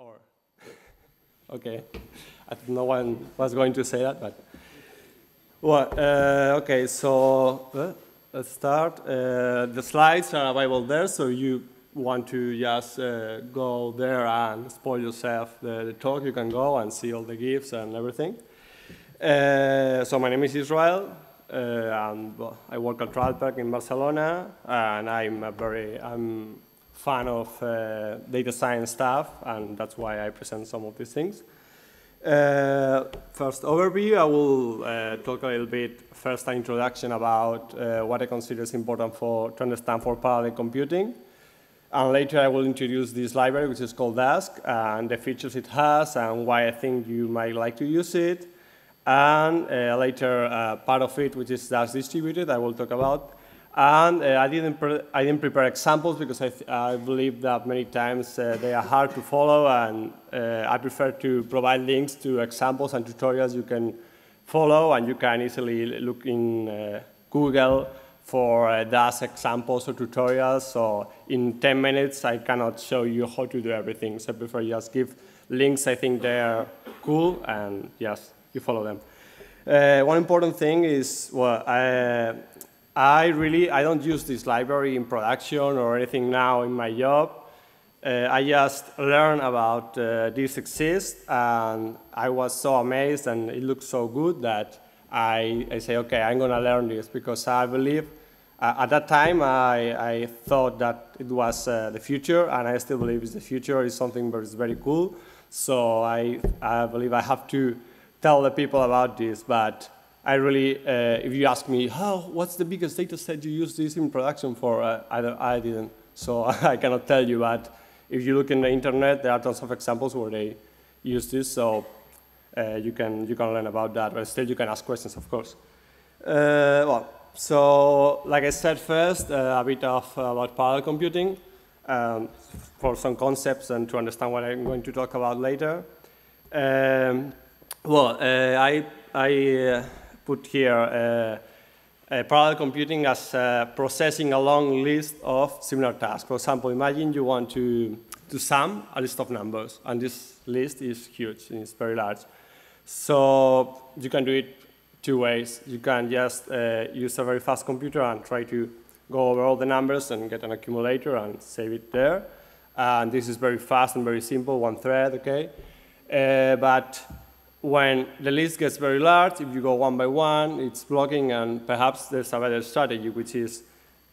Or, okay, I think no one was going to say that, but. Well, uh, okay, so uh, let's start. Uh, the slides are available there, so you want to just uh, go there and spoil yourself the, the, talk, you can go and see all the gifts and everything. Uh, so my name is Israel. Uh, and I work at TravelPerk in Barcelona, and I'm a very I'm fan of uh, data science stuff, and that's why I present some of these things. Uh, first overview, I will uh, talk a little bit, first an introduction about uh, what I consider is important for, to understand for parallel computing. And later I will introduce this library, which is called Dask, and the features it has and why I think you might like to use it. And uh, later, uh, part of it, which is Dask distributed, I will talk about. And uh, I, didn't I didn't prepare examples because I, I believe that many times uh, they are hard to follow, and uh, I prefer to provide links to examples and tutorials you can follow, and you can easily look in uh, Google for uh, Dask examples or tutorials. So in 10 minutes, I cannot show you how to do everything. So I prefer just give links I think they're cool, and yes, you follow them. Uh, one important thing is, well, I, I really, I don't use this library in production or anything now in my job. Uh, I just learned about uh, this exists, and I was so amazed, and it looked so good that I, I say, okay, I'm to learn this because I believe uh, at that time I, I, thought that it was uh, the future, and I still believe it's the future. It's something that is very cool. So I, I believe I have to tell the people about this, but I really, uh, if you ask me, how, what's the biggest data set you use this in production for, uh, I, I didn't. So I cannot tell you, but if you look in the internet, there are tons of examples where they use this, so uh, you, can, you can learn about that, but still you can ask questions, of course. Uh, well, so like I said first, uh, a bit of about parallel computing um, for some concepts and to understand what I'm going to talk about later. Um, well, uh, I, I put here uh, uh, parallel computing as uh, processing a long list of similar tasks. For example, imagine you want to, to sum a list of numbers, and this list is huge, it's very large. So you can do it two ways. You can just uh, use a very fast computer and try to go over all the numbers and get an accumulator and save it there. And this is very fast and very simple, one thread, okay? Uh, but when the list gets very large, if you go one by one, it's blocking, and perhaps there's a better strategy, which is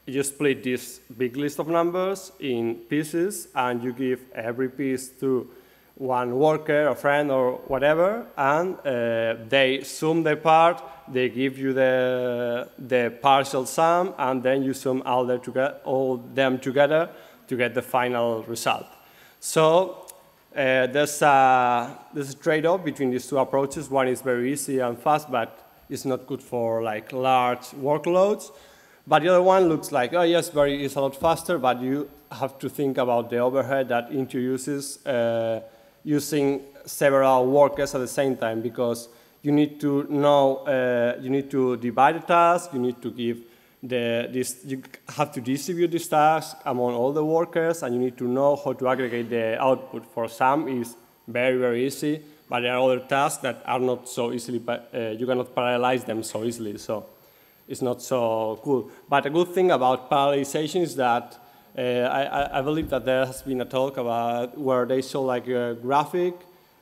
you split this big list of numbers in pieces, and you give every piece to one worker, a friend, or whatever, and uh, they sum their part, they give you the, the partial sum, and then you sum all, together, all them together to get the final result. So uh, there's, a, there's a trade-off between these two approaches. One is very easy and fast, but it's not good for like large workloads. But the other one looks like, oh yes, very, it's a lot faster, but you have to think about the overhead that introduces uh, using several workers at the same time because you need to know, uh, you need to divide the task, you need to give the, this, you have to distribute this task among all the workers, and you need to know how to aggregate the output. For some, is very, very easy, but there are other tasks that are not so easily, uh, you cannot parallelize them so easily, so it's not so cool. But a good thing about parallelization is that uh, I, I, believe that there has been a talk about where they show like a graphic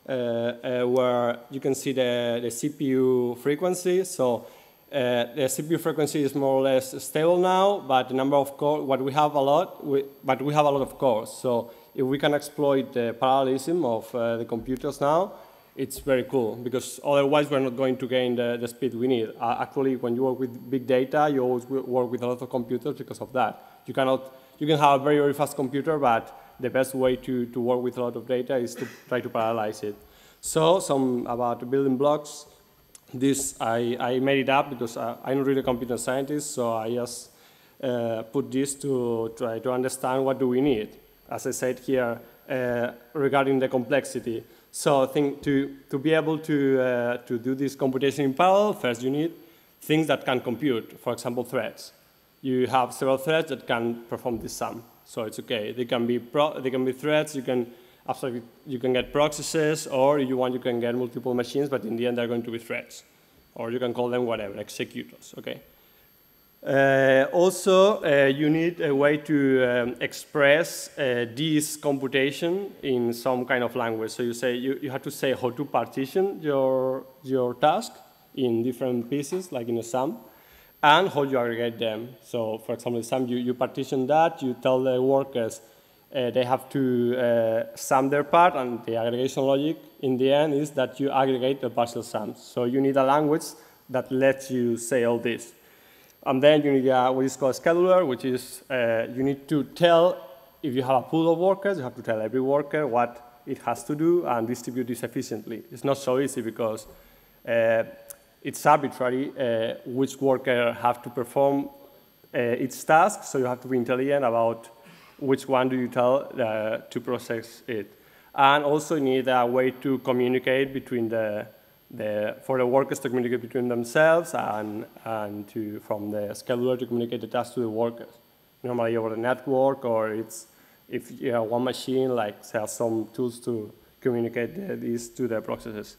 uh, uh where you can see the, the CPU frequency. So uh, the CPU frequency is more or less stable now, but the number of cores, what we have a lot, we, but we have a lot of cores. So if we can exploit the parallelism of uh, the computers now, it's very cool because otherwise we're not going to gain the, the speed we need. Uh, actually, when you work with big data, you always work with a lot of computers because of that. You cannot, you can have a very, very fast computer, but the best way to, to work with a lot of data is to try to parallelize it. So some about building blocks this, I, I made it up because I, I'm not really a computer scientist, so I just uh, put this to try to understand what do we need. As I said here, uh, regarding the complexity. So I think to, to be able to, uh, to do this computation in parallel, first you need things that can compute, for example, threads. You have several threads that can perform this sum, so it's okay. They can be, pro they can be threads, you can After you can get processes, or you want, you can get multiple machines, but in the end, they're going to be threads. Or you can call them whatever, executors, okay? Uh, also, uh, you need a way to um, express uh, this computation in some kind of language. So you say you, you have to say how to partition your your task in different pieces, like in a sum, and how you aggregate them. So, for example, in sum, you, you partition that. You tell the workers uh, they have to uh, sum their part, and the aggregation logic in the end is that you aggregate the partial sums. So you need a language that lets you say all this. And then you need a, what is called scheduler, which is uh, you need to tell, if you have a pool of workers, you have to tell every worker what it has to do and distribute this efficiently. It's not so easy because uh, it's arbitrary uh, which worker have to perform uh, its task, so you have to be intelligent about which one do you tell uh, to process it. And also need a way to communicate between the the, for the workers to communicate between themselves and, and to, from the scheduler to communicate the task to the workers. Normally over the network or it's, if you have one machine, like have some tools to communicate the, these to the processes.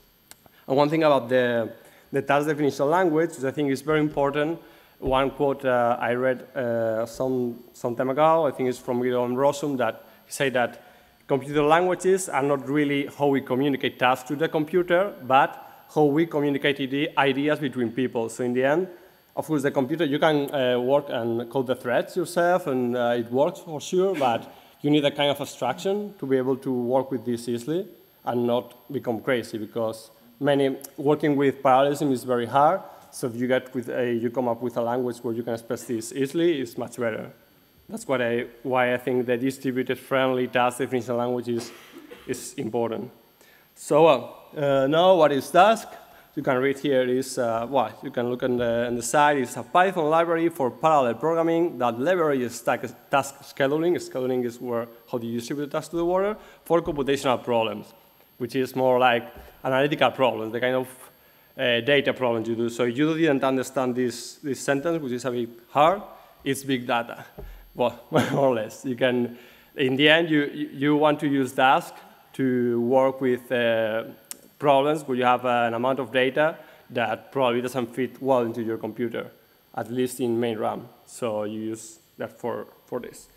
And one thing about the, the task definition language, which I think is very important, one quote uh, I read uh, some, some time ago, I think it's from Guido Rossum, that he said that computer languages are not really how we communicate tasks to the computer, but how we communicate the ideas between people. So in the end, of course, the computer, you can uh, work and code the threads yourself, and uh, it works for sure, but you need a kind of abstraction to be able to work with this easily and not become crazy because many, working with parallelism is very hard. So if you get with a, you come up with a language where you can express this easily, it's much better. That's what I, why I think the distributed friendly task definition language is, is important. So uh, now what is Dask? You can read here is, uh, well, you can look on the, on the side, it's a Python library for parallel programming that leverages task scheduling. Scheduling is where, how do you distribute tasks to the worker for computational problems, which is more like analytical problems, the kind of uh, data problems you do. So you didn't understand this, this sentence, which is a bit hard, it's big data. Well, more or less. You can, in the end, you, you want to use Dask to work with uh, problems where you have uh, an amount of data that probably doesn't fit well into your computer, at least in main RAM. So you use that for, for this.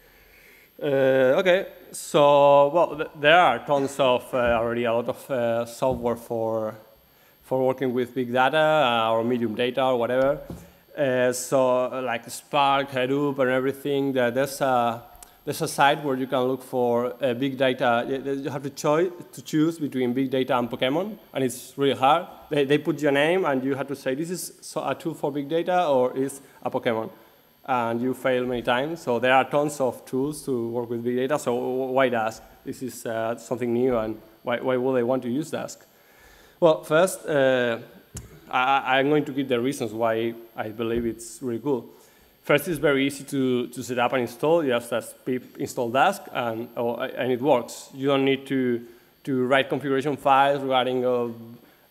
Uh, okay, so well, th there are tons of uh, already a lot of uh, software for for working with big data uh, or medium data or whatever. Uh, so like Spark, Hadoop, and everything. There's a there's a site where you can look for uh, big data. You have to, choice, to choose between big data and Pokemon, and it's really hard. They, they put your name, and you have to say, this is a tool for big data, or is a Pokemon. And you fail many times. So there are tons of tools to work with big data. So why Dask? This is uh, something new, and why, why would they want to use Dask? Well, first, uh, I, I'm going to give the reasons why I believe it's really cool. First, it's very easy to, to set up and install. You just pip install Dask, and, oh, and it works. You don't need to, to write configuration files regarding, uh,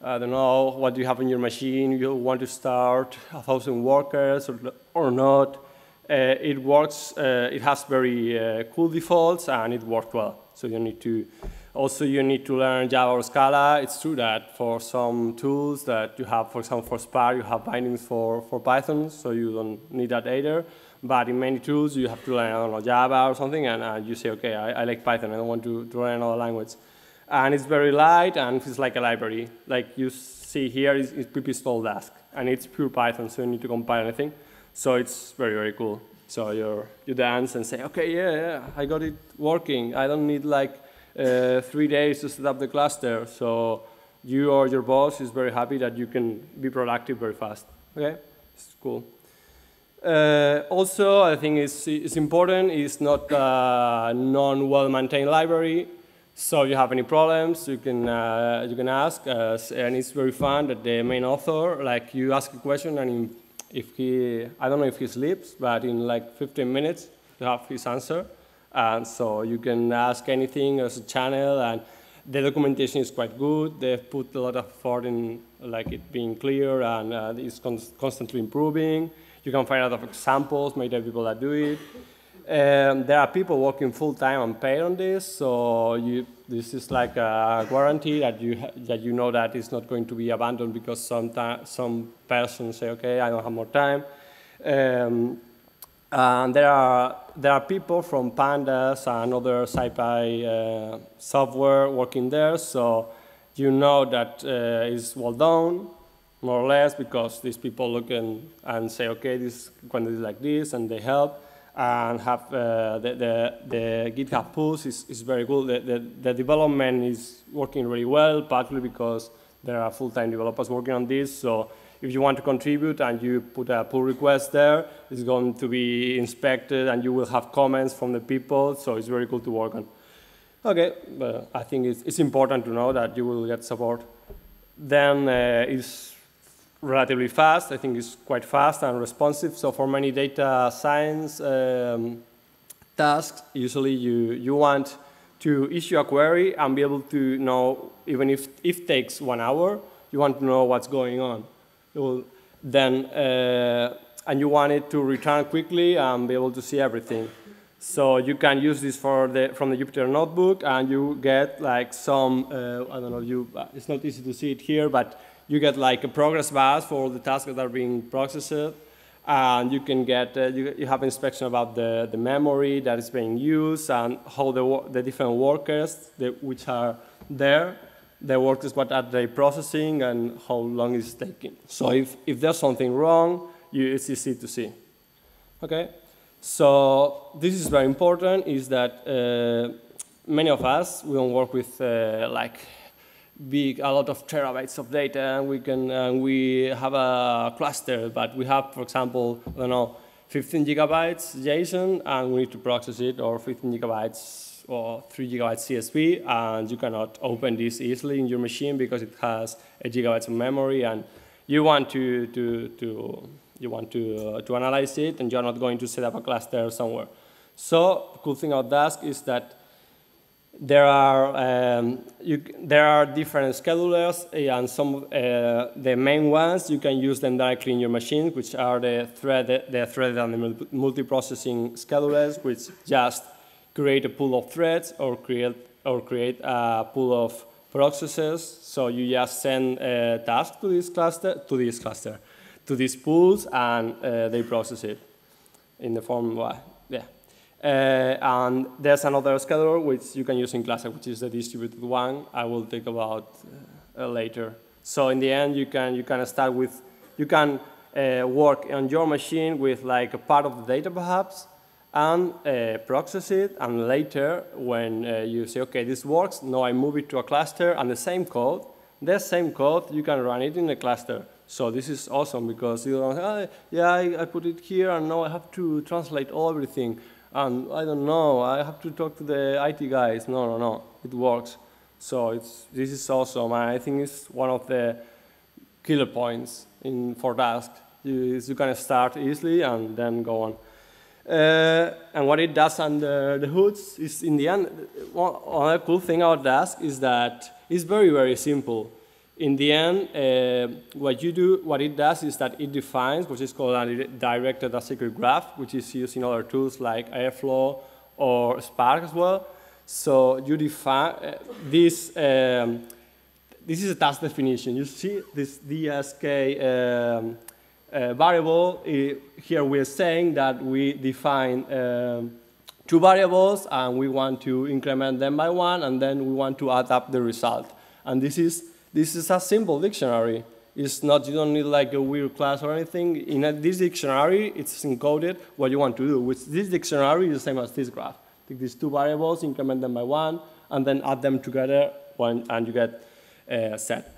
I don't know, what you have on your machine. You want to start a thousand workers or, or not. Uh, it works, uh, it has very uh, cool defaults, and it works well. So you don't need to also, you need to learn Java or Scala. It's true that for some tools that you have, for example, for Spark, you have bindings for, for Python, so you don't need that either. But in many tools, you have to learn, I don't know, Java or something, and uh, you say, okay, I, I, like Python, I don't want to, to learn another language. And it's very light, and it's like a library. Like you see here, it's, it's pip install Dask, and it's pure Python, so you don't need to compile anything. So it's very, very cool. So you you dance and say, okay, yeah, yeah, I got it working. I don't need like uh, three days to set up the cluster. So you or your boss is very happy that you can be productive very fast. Okay, it's cool. Uh, also, I think it's, it's important, it's not a non-well-maintained library. So if you have any problems, you can, uh, you can ask. Uh, and it's very fun that the main author, like you ask a question and if he, I don't know if he sleeps, but in like 15 minutes, you have his answer. And so you can ask anything as a channel, and the documentation is quite good. They've put a lot of effort in like it being clear, and uh, it's con constantly improving. You can find a lot of examples, maybe people that do it. Um, there are people working full time and paid on this, so you, This is like a guarantee that you, that you know that it's not going to be abandoned because some, some person say, okay, I don't have more time. Um, and there are, there are people from Pandas and other SciPy uh, software working there, so you know that uh, it's well done, more or less, because these people look and, and say, okay, this quantity is like this, and they help, and have uh, the, the, the, GitHub pulls is, is very good. The, the, the development is working really well, partly because there are full-time developers working on this, so if you want to contribute and you put a pull request there, it's going to be inspected and you will have comments from the people, so it's very cool to work on. Okay, but I think it's, it's important to know that you will get support. Then uh, it's relatively fast. I think it's quite fast and responsive. So for many data science um, tasks, usually you, you want to issue a query and be able to know, even if it takes one hour, you want to know what's going on then, uh, and you want it to return quickly and be able to see everything. So you can use this for the, from the Jupyter notebook and you get like some, uh, I don't know, you, uh, it's not easy to see it here, but you get like a progress bars for all the tasks that are being processed. And you can get, uh, you, you, have inspection about the, the memory that is being used and how the, the different workers that, which are there the work is what are they processing and how long it's taking. So if, if there's something wrong, you, it's easy to see. Okay, so this is very important, is that uh, many of us, we don't work with uh, like big, a lot of terabytes of data, and we can, uh, we have a cluster, but we have, for example, I don't know, 15 gigabytes JSON, and we need to process it, or 15 gigabytes or 3 gigabytes CSV, and you cannot open this easily in your machine because it has a gigabytes of memory, and you want to, to, to you want to, uh, to analyze it, and you're not going to set up a cluster somewhere. So the cool thing about Dask is that there are um, you, there are different schedulers, and some uh, the main ones you can use them directly in your machine, which are the thread the threaded and the multiprocessing schedulers, which just create a pool of threads or create, or create a pool of processes. So you just send a task to this cluster, to this cluster, to these pools, and uh, they process it in the form, well, yeah. Uh, and there's another scheduler which you can use in Classic, which is the distributed one. I will talk about uh, later. So in the end, you can you can start with you can uh, work on your machine with like a part of the data perhaps, and uh, process it, and later when uh, you say, okay, this works, now I move it to a cluster, and the same code, the same code, you can run it in a cluster. So this is awesome because you don't, oh, yeah, I, I, put it here, and now I have to translate all everything, and I don't know, I have to talk to the IT guys. No, no, no, it works. So it's, this is awesome, and I think it's one of the killer points in, for Dask. You, you can start easily and then go on. Uh, and what it does under the hoods is, in the end, one other cool thing about Dask is that it's very, very simple. In the end, uh, what you do, what it does is that it defines what is called a directed acyclic graph, which is used in other tools like Airflow or Spark as well. So you define uh, this. Um, this is a task definition. You see this DSK um, uh, variable, here we're saying that we define um, two variables and we want to increment them by one and then we want to add up the result. And this is, this is a simple dictionary. It's not, you don't need like a weird class or anything. In a, this dictionary, it's encoded what you want to do. With this dictionary is the same as this graph. Take these two variables, increment them by one, and then add them together when, and you get a uh, set.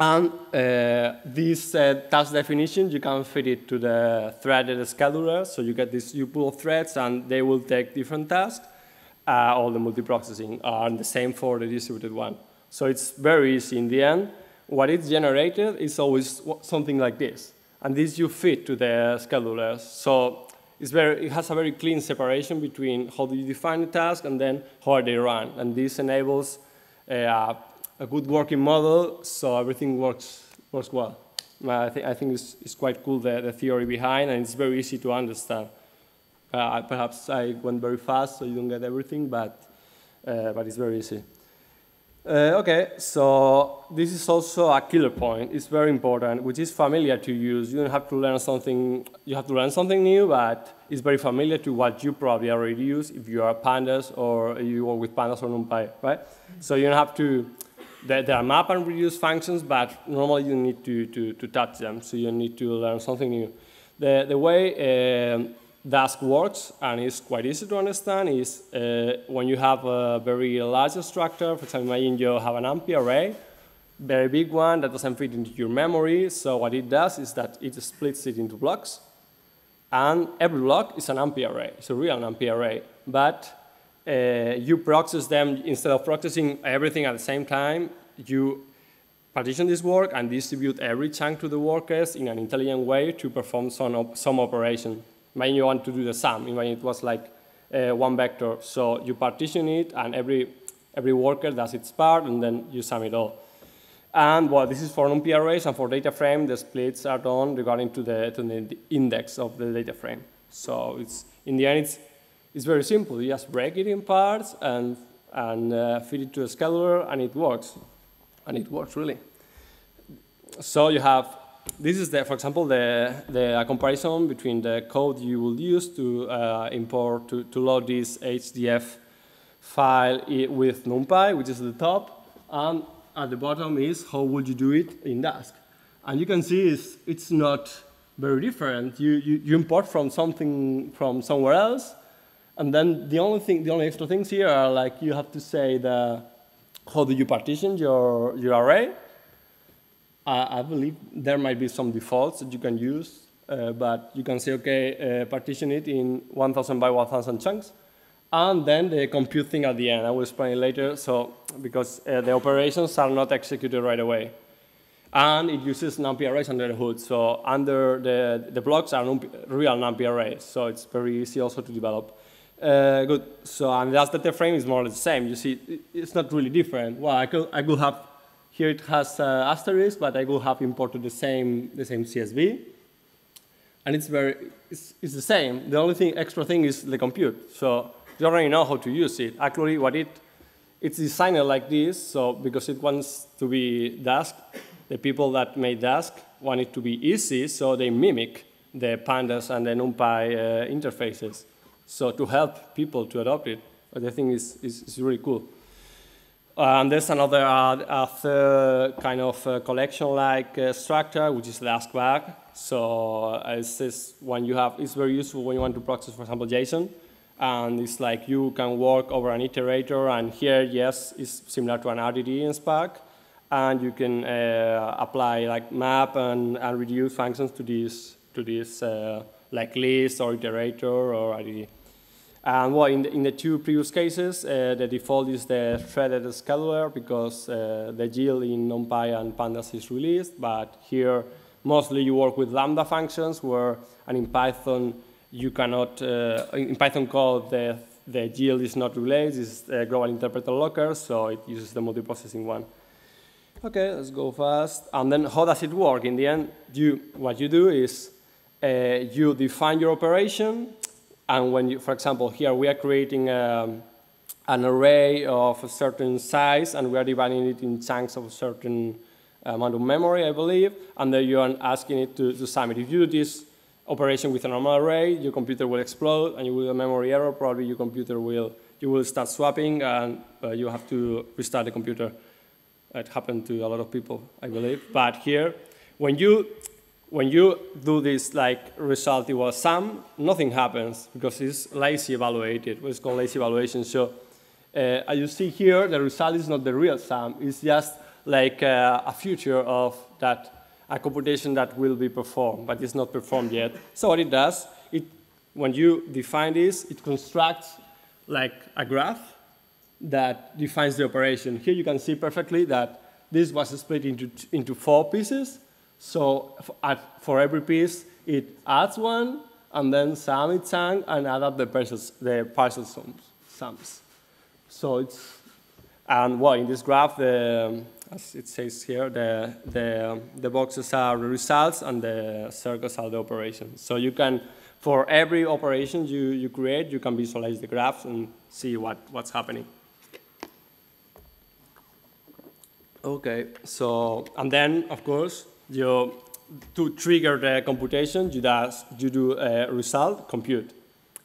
And uh, this uh, task definition, you can fit it to the threaded scheduler. So you get this you pool of threads, and they will take different tasks. Uh, all the multiprocessing are the same for the distributed one. So it's very easy in the end. What is generated is always something like this. And this you fit to the schedulers. So it's very, it has a very clean separation between how do you define the task and then how are they run. And this enables uh, a good working model, so everything works, works well. I, th I think it's, it's quite cool, the, the theory behind, and it's very easy to understand. Uh, perhaps I went very fast, so you don't get everything, but, uh, but it's very easy. Uh, okay, so this is also a killer point. It's very important, which is familiar to use. You don't have to learn something. You have to learn something new, but it's very familiar to what you probably already use if you are pandas or you work with pandas or NumPy, right? So you don't have to. There are map and reduce functions, but normally you need to, to, to touch them, so you need to learn something new. The, the way um, Dask works, and it's quite easy to understand, is uh, when you have a very large structure, for example, imagine you have an NumPy array, very big one that doesn't fit into your memory, so what it does is that it splits it into blocks, and every block is an NumPy array, it's a real NumPy array, but uh, you process them, instead of processing everything at the same time, you partition this work and distribute every chunk to the workers in an intelligent way to perform some, op some operation. Imagine you want to do the sum. Imagine it was like uh, one vector. So you partition it, and every, every worker does its part, and then you sum it all. And well, this is for NumPy arrays, and for data frame, the splits are done regarding to the, to the index of the data frame. So it's, in the end, it's, it's very simple. You just break it in parts and, and uh, feed it to a scheduler, and it works. And it works, really. So you have this is, the, for example, the, the comparison between the code you will use to uh, import, to, to load this HDF file with NumPy, which is at the top, and at the bottom is how would you do it in Dask. And you can see it's, it's not very different. You, you, you import from something from somewhere else, and then the only thing, the only extra things here are like you have to say the, how do you partition your, your array, I believe there might be some defaults that you can use, uh, but you can say, okay, uh, partition it in 1,000 by 1,000 chunks, and then the compute thing at the end. I will explain it later, so because uh, the operations are not executed right away. And it uses NumPy arrays under the hood, so under the, the blocks are real NumPy arrays, so it's very easy also to develop. Uh, good, so and that's data frame is more or less the same. You see, it's not really different. Well, I could, I could have here it has uh, asterisk, but I could have imported the same, the same CSV. And it's, very, it's, it's the same. The only thing, extra thing is the compute. So you already know how to use it. Actually, what it, it's designed like this, so because it wants to be Dask, the people that made Dask want it to be easy, so they mimic the pandas and the NumPy uh, interfaces. So to help people to adopt it, I think is, is, is really cool. Uh, and there's another uh, kind of uh, collection-like uh, structure, which is the Dask Bag. So uh, it's this when you have, it's very useful when you want to process, for example, JSON. And it's like you can work over an iterator, and here, yes, it's similar to an RDD in Spark. And you can uh, apply like map and, and reduce functions to this, to this like list or iterator or RDD. And well, in the, in the two previous cases, uh, the default is the threaded scheduler because uh, the GIL in NumPy and Pandas is released, but here mostly you work with Lambda functions where, and in Python, you cannot, uh, in Python code, the, the GIL is not released, it's a global interpreter locker, so it uses the multiprocessing one. Okay, let's go fast. And then how does it work? In the end, you, what you do is uh, you define your operation, and when you, for example, here we are creating um, an array of a certain size and we are dividing it in chunks of a certain amount of memory, I believe, and then you are asking it to, to sum it. If you do this operation with a normal array, your computer will explode and you will have a memory error, probably your computer will, you will start swapping and uh, you have to restart the computer. It happened to a lot of people, I believe. But here, when you when you do this like result equals sum, nothing happens because it's lazy evaluated. It's called lazy evaluation. So uh, as you see here, the result is not the real sum. It's just like uh, a future of that, a computation that will be performed, but it's not performed yet. So what it does, it, when you define this, it constructs like a graph that defines the operation. Here you can see perfectly that this was split into, into four pieces, so for every piece, it adds one, and then sum its sum, and add up the, parcels, the parcel sums, sums. So it's, and well, in this graph, the, as it says here, the, the, the boxes are the results, and the circles are the operations. So you can, for every operation you, you create, you can visualize the graphs and see what, what's happening. Okay, so, and then, of course, you, to trigger the computation, you, does, you do a result, compute.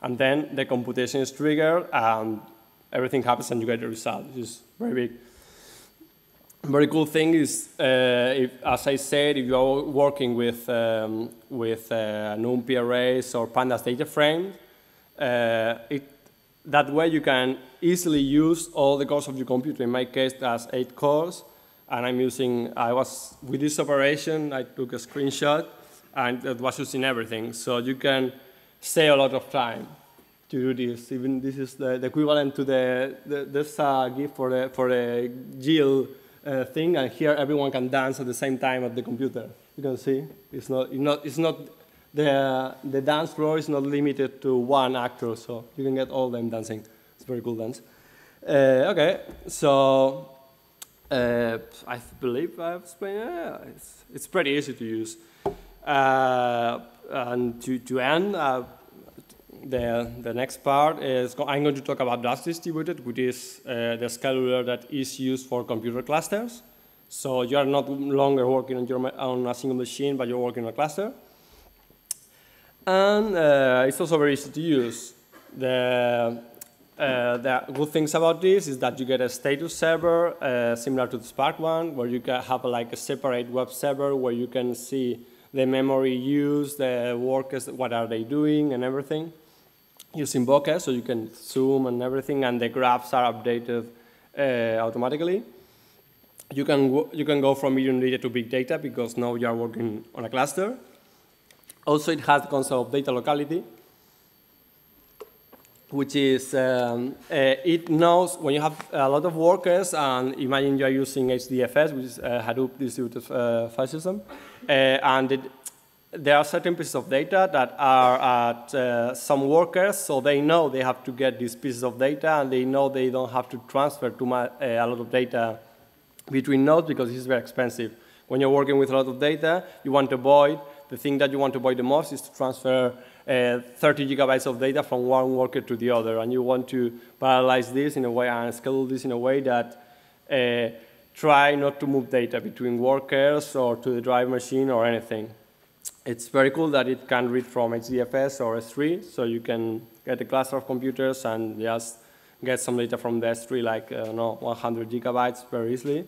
And then the computation is triggered, and everything happens, and you get the result, which is very big. Very cool thing is, uh, if, as I said, if you are working with, um, with uh, NumPy arrays or pandas data frame, uh, it, that way you can easily use all the cores of your computer. In my case, that's eight cores, and I'm using, I was, with this operation, I took a screenshot, and it was using everything. So you can save a lot of time to do this. Even this is the, the equivalent to the, the, this uh, gift for the, for the GIL uh, thing, and here everyone can dance at the same time at the computer. You can see, it's not, it's not, it's not the, the dance floor is not limited to one actor, so you can get all them dancing. It's very cool dance. Uh, okay, so uh, I believe I've explained yeah, it's, it's pretty easy to use. Uh, and to, to end, uh, the, the next part is I'm going to talk about Dask distributed, which is uh, the scheduler that is used for computer clusters. So you are not longer working on, your, on a single machine, but you're working on a cluster. And uh, it's also very easy to use. The, uh, the good things about this is that you get a status server uh, similar to the Spark one, where you can have a, like a separate web server where you can see the memory used, the workers, what are they doing, and everything using Bokeh, so you can zoom and everything, and the graphs are updated uh, automatically. You can, you can go from medium data to big data because now you are working on a cluster. Also, it has the concept of data locality, which is um, uh, it knows when you have a lot of workers, and imagine you are using HDFS, which is a Hadoop distributed uh, file system, uh, and it, there are certain pieces of data that are at uh, some workers, so they know they have to get these pieces of data, and they know they don't have to transfer too much, uh, a lot of data between nodes because it's very expensive. When you're working with a lot of data, you want to avoid, the thing that you want to avoid the most is to transfer uh, 30 gigabytes of data from one worker to the other, and you want to parallelize this in a way and schedule this in a way that uh, try not to move data between workers or to the drive machine or anything it's very cool that it can read from HDFS or S3, so you can get a cluster of computers and just get some data from the S3, like uh, no, 100 gigabytes very easily.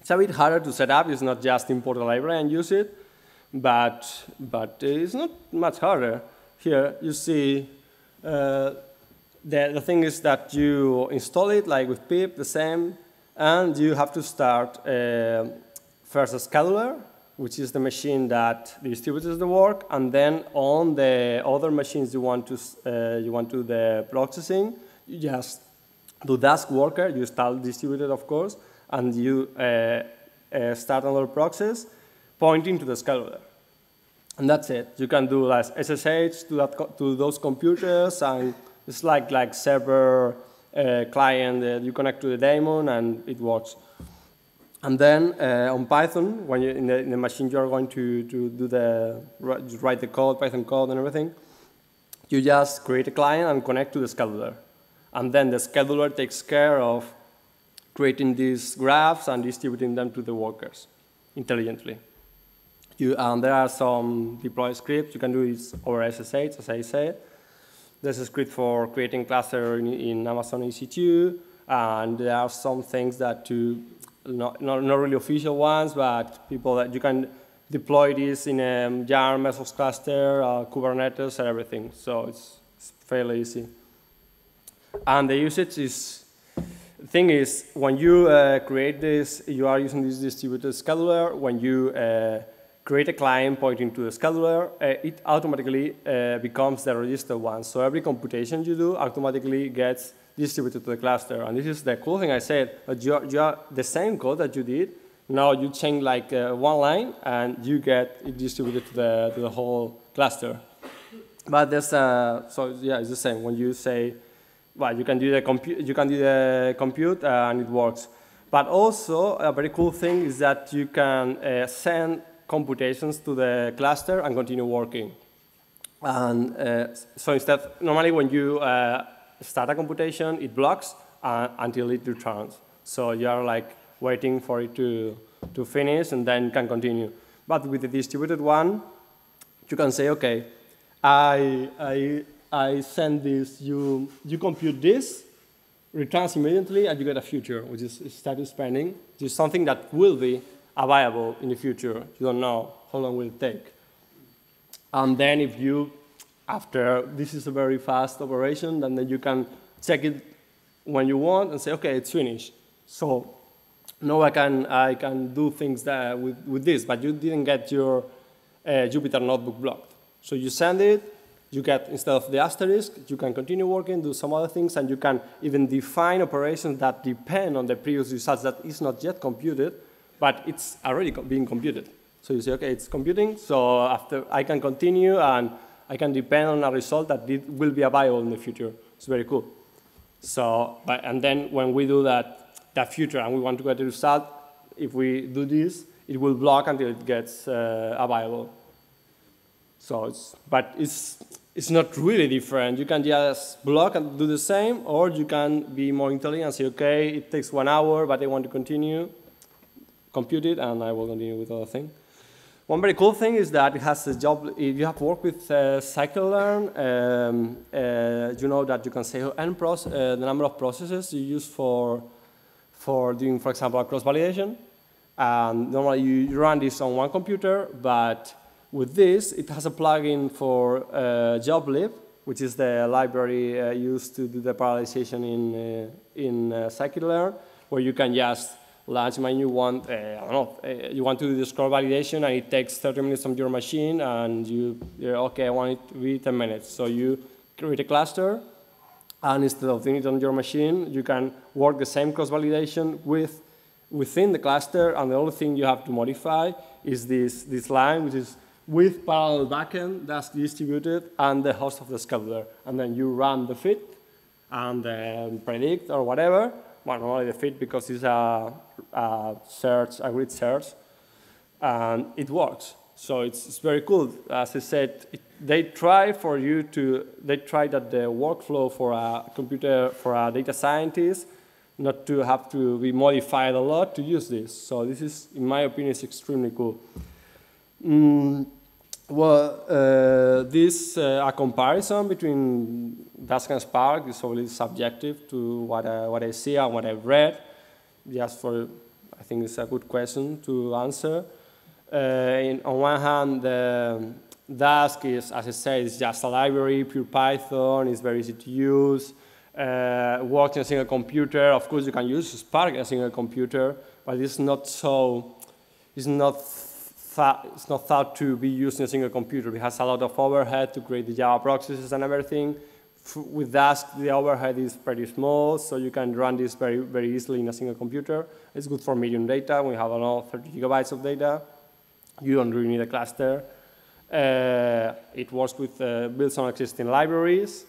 It's a bit harder to set up. It's not just import a library and use it, but, but it's not much harder. Here you see uh, the, the thing is that you install it, like with pip, the same, and you have to start uh, first a scheduler, which is the machine that distributes the work, and then on the other machines you want to uh, you want to the processing, you just do Dask worker, you start distributed of course, and you uh, uh, start another process pointing to the scheduler. And that's it. You can do like SSH to, that to those computers, and it's like like server uh, client. you connect to the daemon, and it works. And then uh, on Python, when you in the, in the machine you're going to, to do the write the code, Python code and everything, you just create a client and connect to the scheduler. And then the scheduler takes care of creating these graphs and distributing them to the workers intelligently. You, and there are some deploy scripts. You can do it over SSH, as I said. There's a script for creating cluster in, in Amazon EC2, and there are some things that to not, not, not really official ones, but people that you can deploy this in a Yarn, Mesos cluster, uh, Kubernetes, and everything. So it's, it's, fairly easy. And the usage is, thing is, when you uh, create this, you are using this distributed scheduler. When you uh, create a client pointing to the scheduler, uh, it automatically uh, becomes the registered one. So every computation you do automatically gets distributed to the cluster. And this is the cool thing I said, you are, you are the same code that you did, now you change like uh, one line and you get it distributed to the, to the whole cluster. But there's, uh, so yeah, it's the same. When you say, well, you can do the compute, you can do the compute and it works. But also a very cool thing is that you can uh, send computations to the cluster and continue working. And uh, so instead, normally when you uh, start a computation, it blocks uh, until it returns. So you are like waiting for it to, to finish and then can continue. But with the distributed one, you can say, okay, I, I, I send this, you, you compute this, returns immediately, and you get a future, which is status pending, which is something that will be available in the future. You don't know how long will it take. And then if you, after this is a very fast operation, then, then you can check it when you want and say, okay, it's finished. So now I can, I can do things that with, with this, but you didn't get your uh, Jupyter notebook blocked. So you send it, you get, instead of the asterisk, you can continue working, do some other things, and you can even define operations that depend on the previous result that is not yet computed, but it's already being computed. So you say, okay, it's computing, so after I can continue, and I can depend on a result that will be available in the future. It's very cool. So, but, and then when we do that, that future and we want to get a result, if we do this, it will block until it gets uh, available. So it's, but it's, it's not really different. You can just block and do the same, or you can be more intelligent and say, okay, it takes one hour, but I want to continue, compute it, and I will continue with other thing. One very cool thing is that it has a job, if you have worked with uh, scikit-learn, um, uh, you know that you can say n uh, the number of processes you use for, for doing, for example, cross-validation. And normally you run this on one computer, but with this, it has a plugin for uh, joblib, which is the library uh, used to do the parallelization in, uh, in uh, scikit-learn, where you can just launch when you want, uh, I don't know, uh, you want to do the cross validation and it takes 30 minutes on your machine and you, okay, I want it to be 10 minutes. So you create a cluster and instead of doing it on your machine, you can work the same cross-validation with, within the cluster and the only thing you have to modify is this, this line, which is with parallel backend Dask distributed and the host of the scheduler. And then you run the fit and then predict or whatever. Well, not only the fit because it's a, a search, a grid search, and it works. So it's, it's very cool. As I said, it, they try for you to, they try that the workflow for a computer, for a data scientist, not to have to be modified a lot to use this. So this is, in my opinion, is extremely cool. Mm, well, uh, this uh, a comparison between Dask and Spark is always subjective to what I, what I see and what I've read. Just for, I think it's a good question to answer. Uh, in, on one hand, the Dask is, as I said, is just a library, pure Python. It's very easy to use. Uh, works in a single computer. Of course, you can use Spark in a single computer, but it's not so. It's not it's not thought to be used in a single computer. It has a lot of overhead to create the Java proxies and everything. with Dask, the overhead is pretty small, so you can run this very, very easily in a single computer. It's good for medium data. We have around 30 gigabytes of data. You don't really need a cluster. Uh, it works with uh, builds on existing libraries,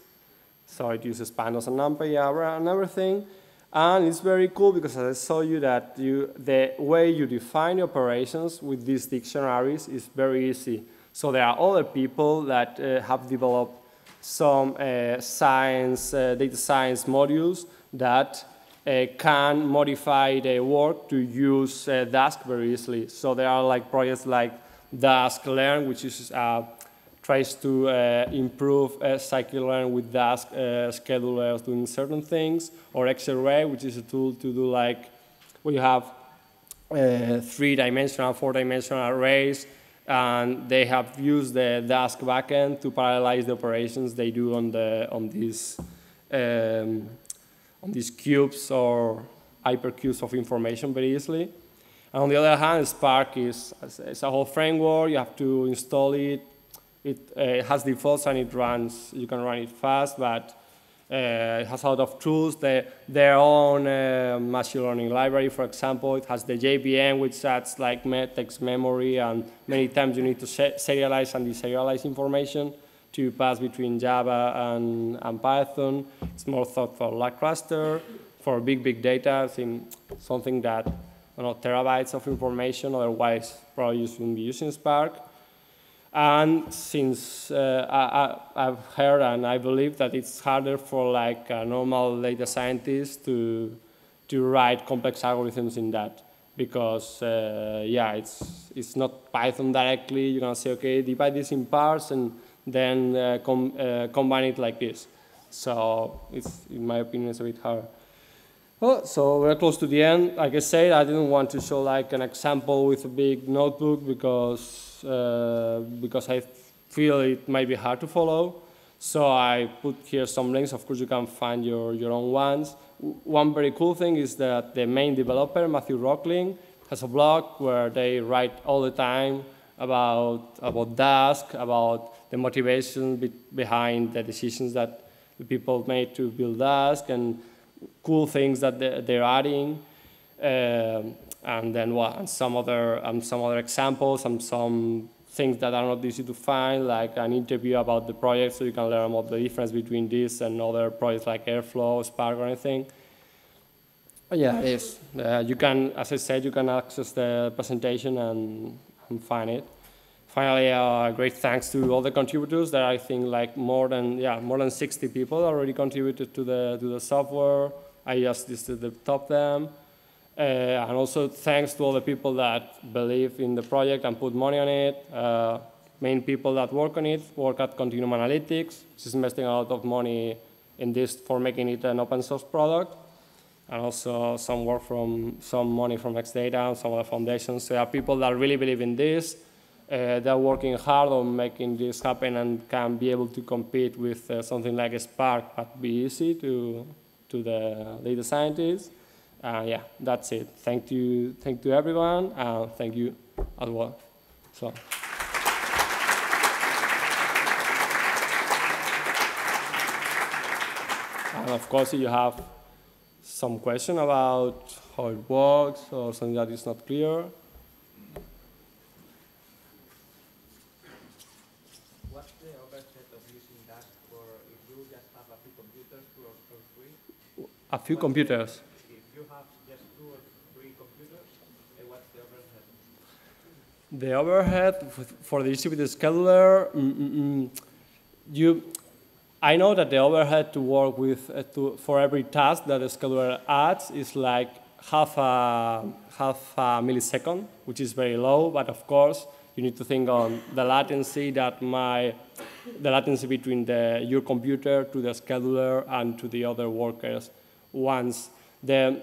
so it uses pandas and NumPy and everything. And it's very cool because as I saw you that you, the way you define operations with these dictionaries is very easy. So there are other people that uh, have developed some uh, science, uh, data science modules that uh, can modify their work to use uh, Dask very easily. So there are like projects like Dask Learn, which is uh, tries to uh, improve uh, scikit-learn with Dask uh, schedulers doing certain things, or XArray, which is a tool to do like, where you have uh, three-dimensional, four-dimensional arrays, and they have used the Dask backend to parallelize the operations they do on the on these um, on these cubes or hypercubes of information very easily. And on the other hand, Spark is, is a whole framework. You have to install it, it uh, has defaults and it runs, you can run it fast, but uh, it has a lot of tools. The, their own uh, machine learning library, for example, it has the JVM, which adds like text memory, and many times you need to serialize and deserialize information to pass between Java and, and Python. It's more thought for like cluster, for big, big data, something that, you know, terabytes of information, otherwise probably you shouldn't be using Spark. And since uh, I, have heard and I believe that it's harder for like a normal data scientist to, to write complex algorithms in that because uh, yeah, it's it's not Python directly. You're gonna say, okay, divide this in parts and then uh, com uh, combine it like this. So it's, in my opinion, it's a bit hard. Well, so we're close to the end. Like I said, I didn't want to show like an example with a big notebook because uh, because I feel it might be hard to follow. So I put here some links. Of course, you can find your, your own ones. One very cool thing is that the main developer, Matthew Rocklin, has a blog where they write all the time about, about Dask, about the motivation be behind the decisions that the people made to build Dask, and cool things that they're adding. Um, and then what, and some other, um, some other examples, and some things that are not easy to find, like an interview about the project so you can learn about the difference between this and other projects like Airflow, Spark, or anything. Yeah, yes. uh, you can, as I said, you can access the presentation and, and find it. Finally, uh, great thanks to all the contributors. There, I think, like more than yeah, more than 60 people already contributed to the to the software. I just listed the top them. Uh, and also thanks to all the people that believe in the project and put money on it. Uh, main people that work on it work at Continuum Analytics, which is investing a lot of money in this for making it an open source product. And also some work from, some money from XDATA and some other foundations. So there are people that really believe in this. Uh, they're working hard on making this happen and can be able to compete with uh, something like Spark, but be easy to, to the data scientists. Uh, yeah, that's it. Thank you, thank you everyone, and thank you as well. So. And of course, if you have some question about how it works or something that is not clear, What's the overhead of using Dask for if you just have a few computers for, for free? A few computers. The overhead for the distributed scheduler, mm, mm, mm, you, I know that the overhead to work with uh, to, for every task that the scheduler adds is like half a, half a millisecond, which is very low, but of course you need to think on the latency that my, the latency between the, your computer to the scheduler and to the other workers. Once the,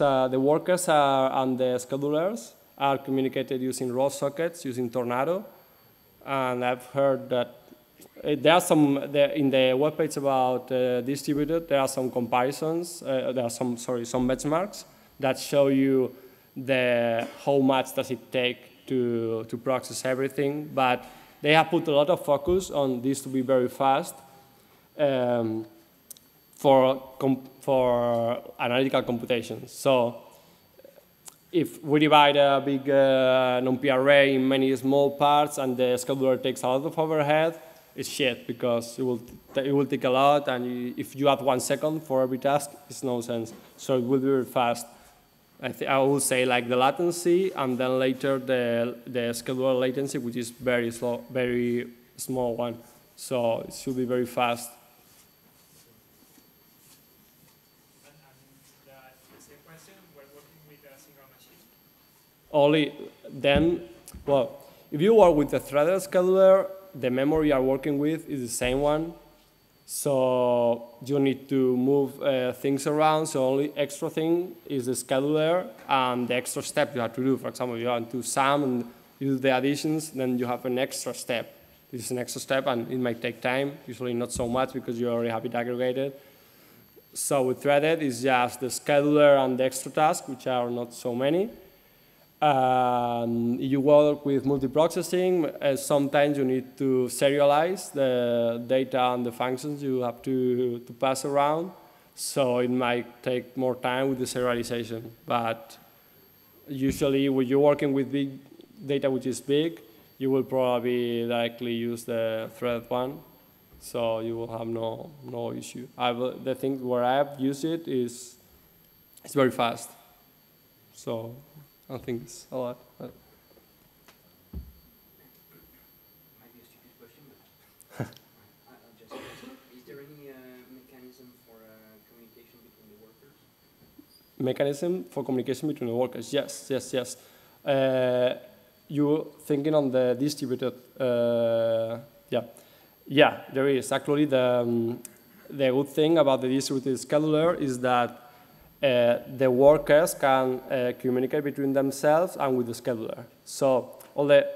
uh, the workers are on the schedulers, are communicated using raw sockets, using Tornado. And I've heard that uh, there are some, in the webpage about uh, distributed, there are some comparisons, uh, there are some, sorry, some benchmarks that show you the, how much does it take to, to process everything. But they have put a lot of focus on this to be very fast um, for, for analytical computations. So if we divide a big uh, NumPy array in many small parts and the scheduler takes a lot of overhead, it's shit because it will, it will take a lot and you, if you have one second for every task, it's no sense. So it will be very fast. I, I would say like the latency and then later the, the scheduler latency, which is very slow, very small one. So it should be very fast. Only then, well, if you work with the threaded scheduler, the memory you are working with is the same one. So you need to move uh, things around. So only extra thing is the scheduler and the extra step you have to do. For example, you want to sum and use the additions, then you have an extra step. This is an extra step and it might take time, usually not so much because you already have it aggregated. So with threaded, it's just the scheduler and the extra task, which are not so many. Um, you work with multiprocessing. Uh, sometimes you need to serialize the data and the functions you have to, to pass around. So it might take more time with the serialization. But usually when you're working with big data which is big, you will probably likely use the thread one. So you will have no, no issue. I've, the thing where I've used it is it's very fast. So I don't think it's a lot. But. Might be a stupid question, but I'll just Is there any uh, mechanism for uh, communication between the workers? mechanism for communication between the workers. Yes, yes, yes. Uh, you thinking on the distributed, uh, yeah. Yeah, there is. Actually, the, um, the good thing about the distributed scheduler is that uh, the workers can uh, communicate between themselves and with the scheduler. So all the,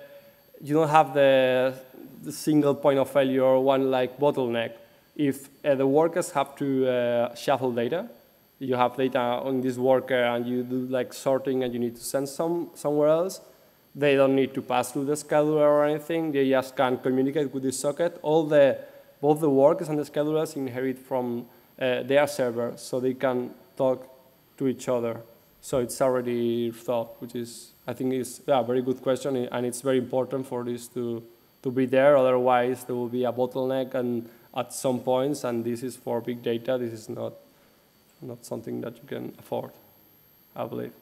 you don't have the, the single point of failure, one like bottleneck. If uh, the workers have to uh, shuffle data, you have data on this worker and you do like sorting and you need to send some somewhere else, they don't need to pass through the scheduler or anything. They just can communicate with the socket. All the, both the workers and the schedulers inherit from uh, their server, so they can talk to each other. So it's already thought, which is, I think is yeah, a very good question, and it's very important for this to, to be there. Otherwise, there will be a bottleneck and at some points, and this is for big data, this is not, not something that you can afford, I believe.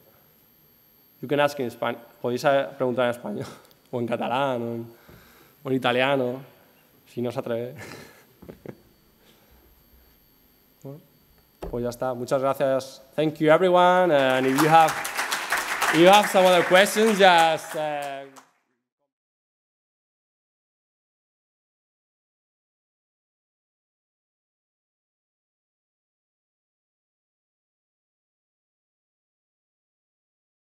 You can ask in Spanish. Podéis preguntar en español, o en catalán, o en, italiano, si no se atreve. pues ya está. Muchas gracias. Thank you, everyone. And if you have, if you have some other questions, just... Uh,